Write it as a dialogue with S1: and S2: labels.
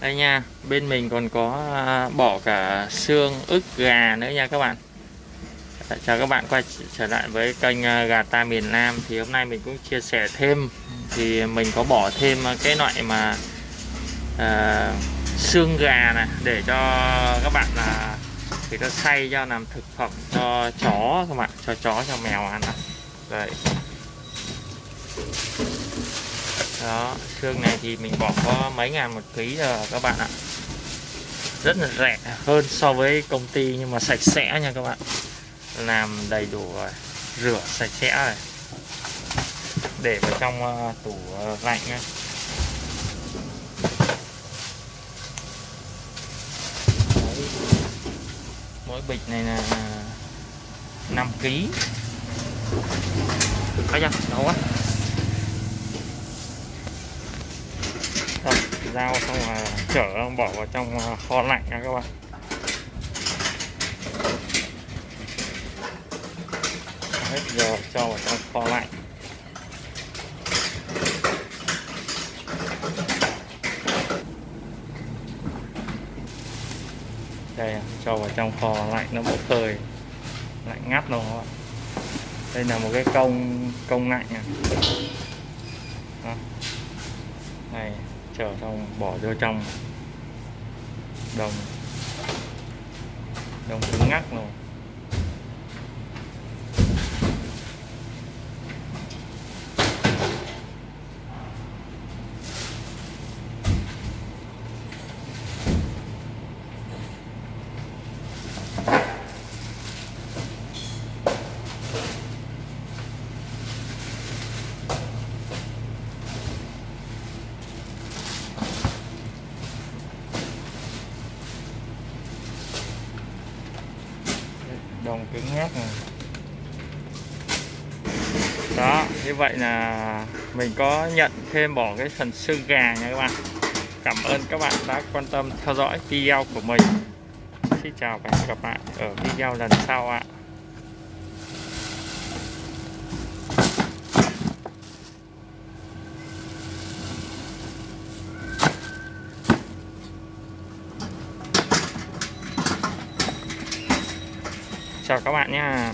S1: đây nha bên mình còn có à, bỏ cả xương ức gà nữa nha các bạn. Chào các bạn quay trở lại với kênh à, gà ta miền Nam. Thì hôm nay mình cũng chia sẻ thêm. Thì mình có bỏ thêm à, cái loại mà à, xương gà này để cho các bạn là thì nó xay cho làm thực phẩm cho chó các bạn cho chó cho mèo ăn này. đây đó xương này thì mình bỏ có mấy ngàn một ký rồi các bạn ạ. Rất là rẻ hơn so với công ty nhưng mà sạch sẽ nha các bạn. Làm đầy đủ rồi rửa sạch sẽ rồi. Để vào trong uh, tủ uh, lạnh nha. Mỗi bịch này là 5 kg Ây da, đâu quá Rồi, dao xong là chở bỏ vào trong à, kho lạnh nha các bạn. Hết giờ cho vào trong kho lạnh. Đây, cho vào trong kho lạnh nó bốc hơi, lạnh ngắt luôn các bạn. Đây là một cái công công lạnh này Đó. này chờ xong bỏ vô trong. Đồng đồng cứng ngắc luôn. Đồng cứng ngắt này đó, như vậy là mình có nhận thêm bỏ cái phần xương gà nha các bạn. Cảm ơn các bạn đã quan tâm theo dõi video của mình. Xin chào và hẹn gặp lại ở video lần sau ạ. Chào các bạn nha.